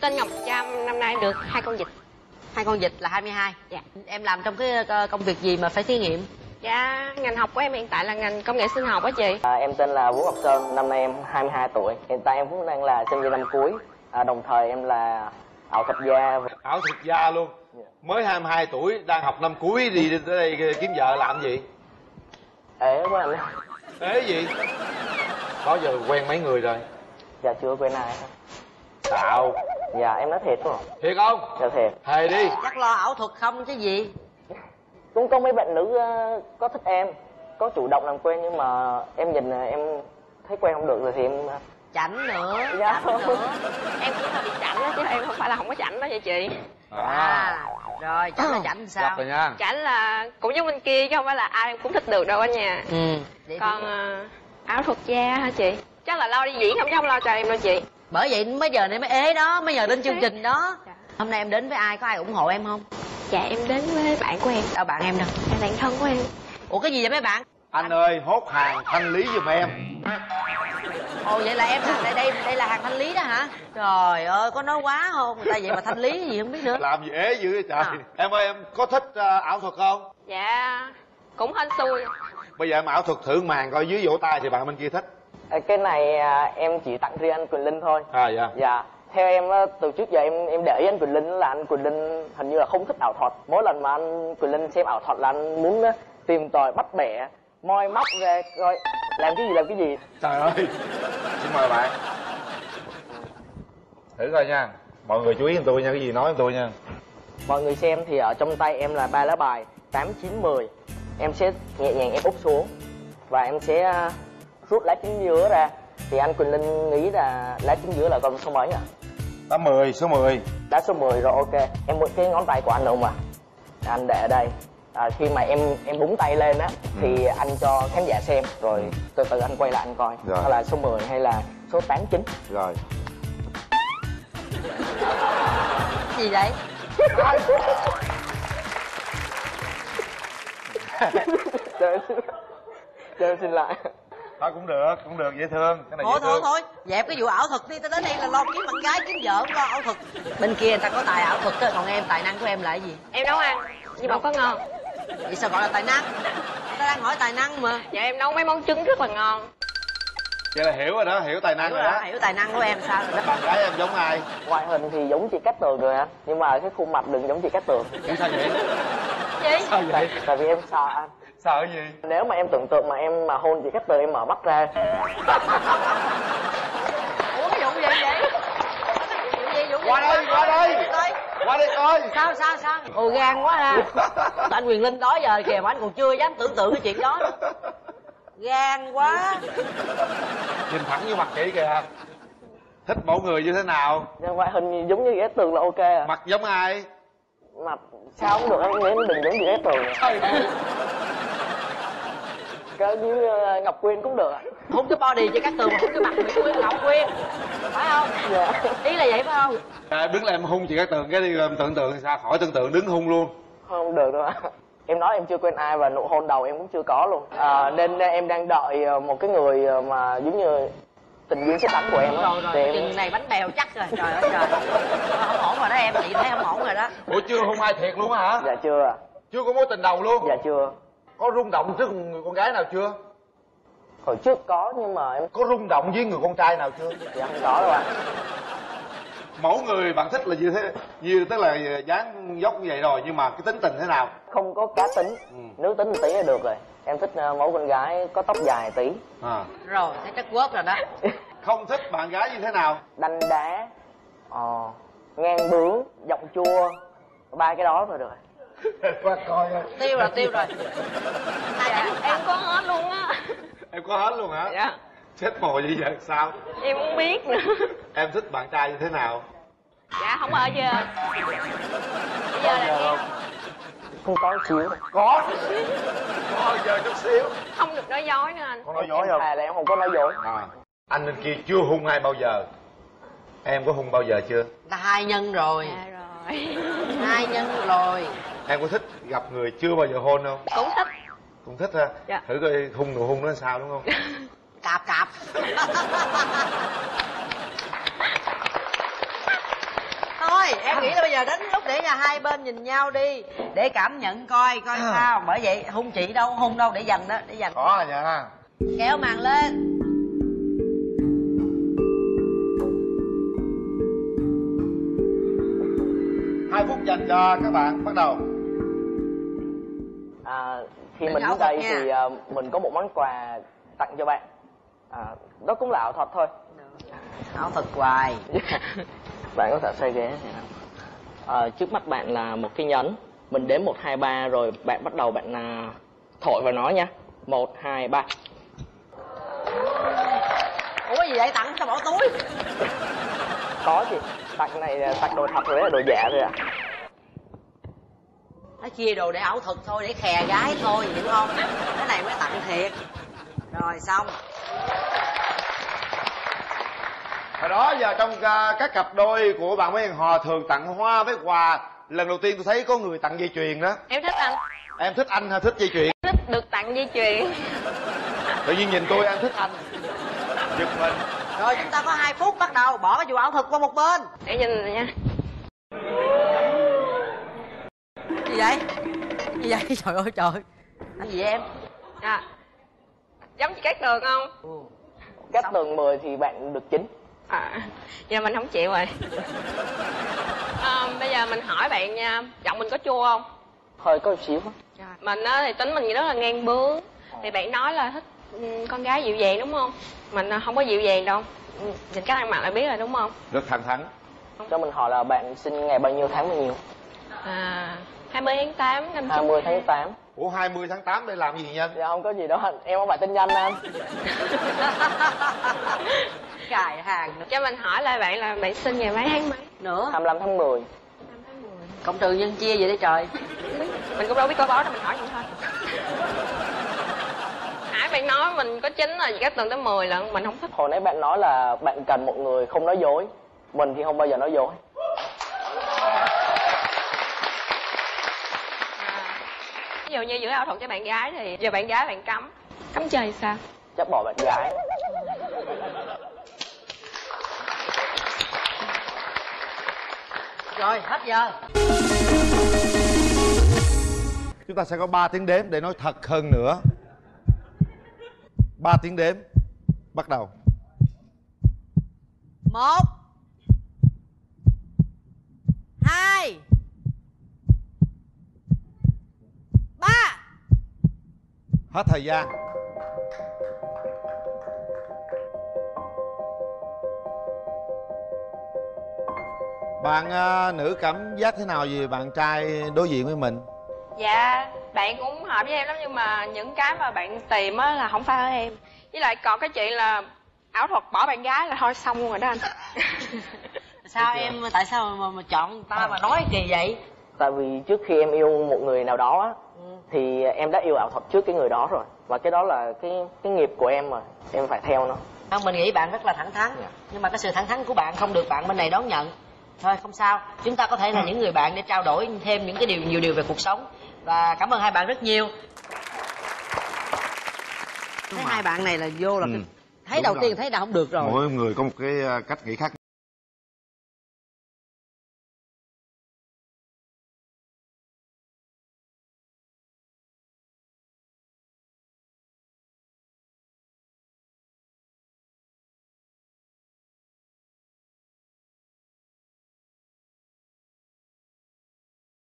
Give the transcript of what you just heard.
Tên Ngọc Trâm năm nay được hai con vịt. hai con vịt là 22 Dạ. em làm trong cái ờ, công việc gì mà phải thí nghiệm Dạ, ngành học của em hiện tại là ngành công nghệ sinh học á chị. À, em tên là Vũ Ngọc Sơn, năm nay em 22 tuổi. Hiện tại em cũng đang là sinh viên năm cuối. À, đồng thời em là ảo thuật gia. ảo thuật gia luôn mới 22 tuổi đang học năm cuối đi tới đây kiếm vợ làm gì Ế quá anh. ế gì đó giờ quen mấy người rồi Dạ chưa quen ai. hết. sao Dạ em nói thiệt không? thiệt không Dạ thiệt. thề đi chắc lo ảo thuật không chứ gì Cũng có mấy bạn nữ ờ, có thích em, có chủ động làm quen nhưng mà em nhìn là em thấy quen không được rồi thì em ờ, chảnh nữa Dạ. chảnh nữa Em cũng hơi bị chảnh đó chứ em không phải là không có chảnh đó nha chị. à rồi chảnh là chảnh sao gặp rồi nha Chảnh là cũng giống bên kia chứ không phải là ai cũng thích được đâu á nha. ừ Vậy Còn ờ, ảo thuật gia hả chị? Chắc là lo đi diễn không chứ không lo cho em đâu chị. Bởi vậy mấy giờ này mới ế đó mấy giờ lên chương trình đó. Dạ. hôm nay em đến với ai có ai ủng hộ em không? Dạ em đến với bạn của em, đâu bạn em đâu là bạn thân của em. ủa cái gì vậy mấy bạn? Anh ơi hốt hàng thanh lý giùm em. Ồ vậy là em đây đây đây là hàng thanh lý đó hả? Trời ơi có nói quá không? Người ta vậy mà thanh lý gì không biết nữa. Làm gì ế dữ vậy trời? À. em ơi em có thích ờ, ảo thuật không? Dạ, cũng hên xui. bây giờ em ảo thuật thử màn coi dưới vỗ tay thì bạn bên kia thích. ờ, cái này à, em chỉ tặng riêng anh Quỳnh Linh thôi. à dạ Dạ, theo em á, từ trước giờ em em để ý anh Quỳnh Linh là anh Quỳnh Linh hình như là không thích ảo thuật. Mỗi lần mà anh Quỳnh Linh xem ảo thuật là anh muốn tìm tòi bắt bẻ, moi móc ra coi làm cái gì làm cái gì. trời ơi xin mời bạn thử coi nha mọi người chú ý tôi nha cái gì nói tôi nha Mọi người xem thì ở trong tay em là ba lá bài 8 9 10. Em sẽ nhẹ nhàng em úp xuống và em sẽ rút lá chính giữa ra. Thì anh Quỳnh Linh nghĩ là lá chính giữa là con số mấy ạ? tám mười số 10 Lá số 10 rồi ok. Em muốn cái ngón tay của anh được không ạ? Anh để ở đây. À, khi mà em em búng tay lên á thì anh cho khán giả xem rồi từ từ anh quay lại anh coi Rồi. hay là số 10 hay là số 89 rồi gì vậy em xin lại thôi cũng được cũng được dễ thương cái này thôi dễ thôi thương. thôi. Dẹp cái vụ ảo thuật đi tao đến đây là lo kiếm bạn gái kiếm vợ không lo ảo thuật. Bên kia người ta có tài ảo thuật á còn em tài năng của em là cái gì? Em nấu ăn, nhưng mà có ngon. vậy sao gọi là tài năng? Người ta đang hỏi tài năng mà. Dạ em nấu mấy món trứng rất là ngon. vậy là hiểu rồi đó hiểu tài năng hiểu rồi đó đó. hiểu tài năng của em sao rồi đó. Bạn gái em giống ai? Ngoại hình thì giống chị Cát Tường rồi anh nhưng mà cái khuôn mặt đừng giống chị Cát Tường. Nghĩ sao vậy? Chị? sao vậy? Tại vì em sợ anh sợ gì? Nếu mà em tưởng tượng mà em mà hôn chị Cát Tường em mở mắt ra. Ủa cái vụ gì vậy? Vụ gì vụ gì qua đây. Qua đây. Qua đây coi. Sao sao sao? Ồ gan quá ha. Anh quyền linh đó giờ kìa mà anh còn chưa dám tưởng tượng cái chuyện đó. Gan quá. Nhìn thẳng vô mặt chị kìa. Thích mẫu người như thế nào? Nhưng ngoại hình giống như Cát Tường là ok à mặt giống ai? Mặt sao cũng được em nghĩ đừng giống chị Cát Tường cái như ờ, Ngọc Quyên cũng được ạ. Hút cái body cho các tường mà hút cái mặt Nguyễn Quyên Ngọc Quyên. Phải không? Dạ. Ý là vậy phải không? À, đứng là em hung chị cái tường cái đi em tưởng tượng thì sao? Khỏi tưởng tượng đứng hung luôn. Không được đâu ạ. Em nói em chưa quen ai và nụ hôn đầu em cũng chưa có luôn. À, nên em đang đợi ờ, một cái người ờ, mà giống như tình duyên sắp đánh của em á. Rồi rồi em chừng này bánh bèo chắc rồi. Trời ơi trời. Không ổn rồi đó em chị thấy không ổn rồi đó. Ủa chưa hung ai thiệt luôn á hả? Dạ chưa chưa có mối tình đầu luôn. Dạ chưa có rung động trước người con gái nào chưa? Hồi trước có nhưng mà em có rung động với người con trai nào chưa? Dạ không có đâu ạ. Mẫu người bạn thích là như thế như tức là dáng dốc như vậy rồi nhưng mà cái tính tình thế nào? Không có cá tính. Ừ. nếu tính một tí là được rồi. Em thích ờ, mẫu con gái có tóc dài tí. À. rồi thấy chất quớt rồi đó. Không thích bạn gái như thế nào? Đanh đá ờ, ngang bướng giọng chua ba cái đó thôi được rồi qua coi tiêu rồi tiêu rồi. Hai Dạ, chữ em có hết luôn á. em có hết luôn hả? Dạ, chết mồ như vậy sao? Em không biết nữa. em thích bạn trai như thế nào? Dạ không ở chưa? Bây giờ là em. không? Có xíu. Có. Có giờ chút xíu. Không được nói dối nữa anh. có nói dối không? thà là em không có nói dối. À. anh bên kia chưa hung ai bao giờ. Em có hung bao giờ chưa? Ta hai nhân rồi. Dạ rồi. hai nhân rồi. Em có thích gặp người chưa bao giờ hôn không? Cũng thích. cũng thích ha? Dạ. thử coi hung nụ hung nó sao đúng không? Cạp cạp. Thôi em nghĩ là bây giờ đến lúc để nhà hai bên nhìn nhau đi để cảm nhận coi coi sao. Bởi vậy hung chị đâu hung đâu để dành đó để dành có à nha. Kéo màn lên dành cho các bạn. Bắt đầu. À, khi Mình đến đây nha. thì à, mình có một món quà tặng cho bạn. À, đó cũng là ảo thuật thôi. Ảo thuật hoài. Bạn có thể xoay ghế à, trước mắt bạn là một cái nhẫn. Mình đếm một hai ba rồi bạn bắt đầu bạn à, thổi vào nó nha. Một hai ba. Ủa gì vậy? Tặng sao bỏ túi. Có chị. Tặng này là tặng đồ thật rồi đấy là đồ giả rồi ạ. nó chia đồ để ảo thuật thôi để khè gái thôi hiểu không? Cái này mới tặng thiệt. Rồi xong. Hồi đó giờ trong à, các cặp đôi của bạn với hẹn hò thường tặng hoa với quà. Lần đầu tiên tôi thấy có người tặng dây chuyền đó. Em thích anh. Em thích anh hay thích dây chuyền? Thích được tặng dây chuyền. Tự nhiên nhìn tôi em thích anh. Giật mình. Rồi chúng ta có hai phút bắt đầu. Bỏ cái vụ ảo thuật qua một bên. Để nhìn này nha gì vậy? Gì vậy? Trời ơi trời anh gì vậy em? À, giống như cát tường không? Cách tường 10 thì bạn được 9 à giờ mình không chịu rồi. À, bây giờ mình hỏi bạn nha giọng mình có chua không? Hơi có một xíu. Á. mình á thì tính mình rất là ngang bướng. Thì bạn nói là thích ừ, con gái dịu dàng đúng không? Mình à, không có dịu dàng đâu. Ừ, nhìn cách ăn mặc là biết rồi đúng không? Rất thẳng thắn. Cho mình hỏi là bạn sinh ngày bao nhiêu tháng bao nhiêu? À 20 tháng 8 năm 20 tháng 8 ủa 20 tháng 8 đây làm gì nhân dạ không có gì đâu anh. Em không phải tin nhanh anh. Cài hàng nữa. Cho mình hỏi lại bạn là bạn sinh ngày mấy tháng mấy? Nữa 25 tháng 10 năm tháng 10 cộng trừ nhân chia vậy đấy trời. Mình cũng đâu biết có bó đâu mình hỏi vậy thôi. Hải bạn nói mình có chín là các tuần tới 10 lần mình không thích. Hồi nãy bạn nói là bạn cần một người không nói dối. Mình thì không bao giờ nói dối à, ví dụ như giữa ảo thuật với bạn gái thì giờ bạn gái bạn cấm. Cấm chơi sao? Chắc bỏ bạn gái. Rồi hết giờ. Chúng ta sẽ có 3 tiếng đếm để nói thật hơn nữa. 3 tiếng đếm. Bắt đầu. Một hai ba hết thời gian. Bạn à, nữ cảm giác thế nào về bạn trai đối diện với mình? Dạ bạn cũng hợp với em lắm nhưng mà những cái mà bạn tìm á là không phải ở em. Với lại còn cái chuyện là ảo thuật bỏ bạn gái là thôi xong luôn rồi đó anh. Sao em tại sao mà, mà chọn ta mà nói kỳ vậy? Tại vì trước khi em yêu một người nào đó á, Ừ. thì em đã yêu ảo thuật trước cái người đó rồi. Và cái đó là cái cái nghiệp của em mà em phải theo nó. Không mình nghĩ bạn rất là thẳng thắn. Dạ. nhưng mà cái sự thẳng thắn của bạn không được bạn bên này đón nhận. Thôi không sao. Chúng ta có thể là những người bạn để trao đổi thêm những cái điều nhiều điều về cuộc sống. Và cảm ơn hai bạn rất nhiều. Thấy hai bạn này là vô là Ừ. cái- thấy Đúng đầu rồi. tiên thấy là không được rồi. Mỗi người có một cái à, cách nghĩ khác